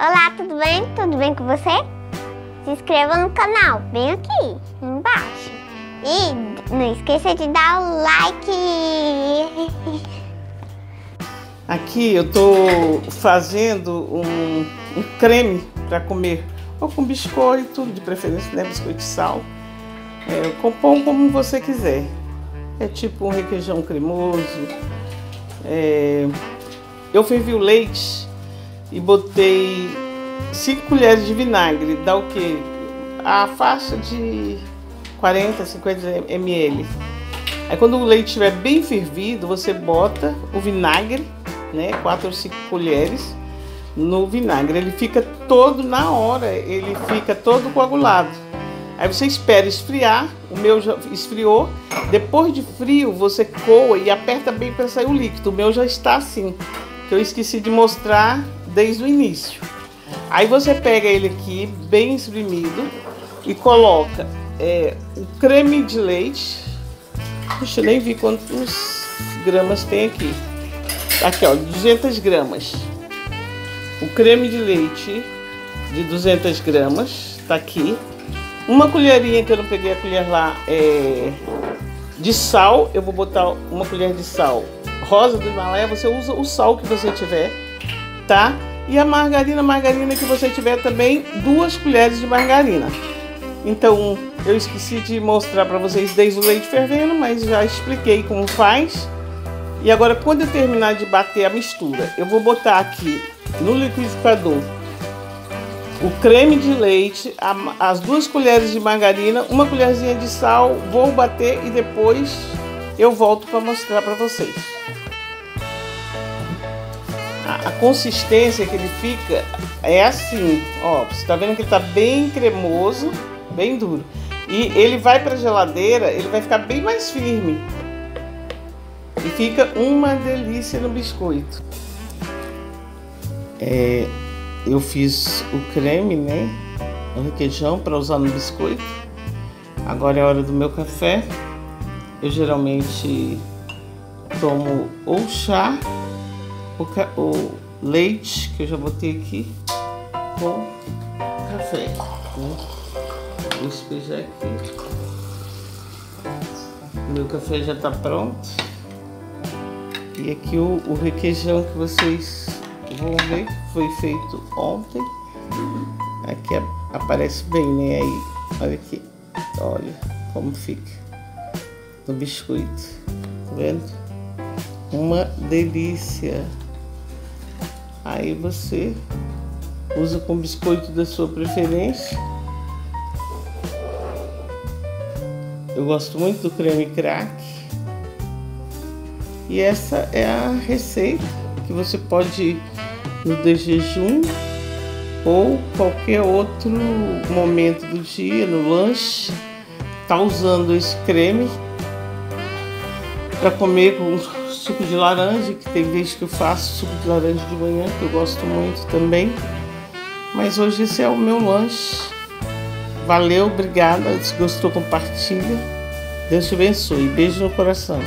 Olá, tudo bem? Tudo bem com você? Se inscreva no canal, bem aqui embaixo. E não esqueça de dar o like. Aqui eu tô fazendo um, um creme para comer, ou com biscoito, de preferência, né, biscoito de sal. É, com pão como você quiser. É tipo um requeijão cremoso. É, eu fervi o leite e botei 5 colheres de vinagre, dá o que? A faixa de 40, 50 ml. Aí quando o leite estiver bem fervido, você bota o vinagre, né, 4 ou 5 colheres no vinagre. Ele fica todo na hora, ele fica todo coagulado. Aí você espera esfriar, o meu já esfriou. Depois de frio, você coa e aperta bem para sair o líquido. O meu já está assim, que eu esqueci de mostrar desde o início. Aí você pega ele aqui, bem espremido, e coloca é, o creme de leite. Deixa eu nem ver quantos gramas tem aqui. Aqui, ó, 200 gramas. O creme de leite de 200 gramas, tá aqui. Uma colherinha, que eu não peguei a colher lá, é, de sal. Eu vou botar uma colher de sal rosa do Himalaia. Você usa o sal que você tiver, tá? E a margarina, margarina que você tiver também, duas colheres de margarina. Então, eu esqueci de mostrar para vocês desde o leite fervendo, mas já expliquei como faz. E agora, quando eu terminar de bater a mistura, eu vou botar aqui no liquidificador o creme de leite, as duas colheres de margarina, uma colherzinha de sal, vou bater e depois eu volto para mostrar para vocês a, consistência que ele fica é assim, ó, você tá vendo que ele tá bem cremoso, bem duro. E ele vai para geladeira, ele vai ficar bem mais firme. E fica uma delícia no biscoito. É, eu fiz o creme, né? O requeijão para usar no biscoito. Agora é a hora do meu café. Eu geralmente tomo ou chá o, o leite que eu já botei aqui com café. Né? Vou despejar aqui. Meu café já está pronto. E aqui o, o requeijão que vocês vão ver foi feito ontem. Aqui aparece bem, né? Aí, olha aqui. Olha como fica no biscoito. Tá vendo? Uma delícia. Aí você usa com biscoito da sua preferência. Eu gosto muito do creme crack. E essa é a receita que você pode no de jejum ou qualquer outro momento do dia, no lanche, tá usando esse creme para comer com suco de laranja, que tem vezes que eu faço suco de laranja de manhã, que eu gosto muito também. Mas hoje esse é o meu lanche. Valeu, obrigada. Se gostou, compartilha. Deus te abençoe. Beijo no coração.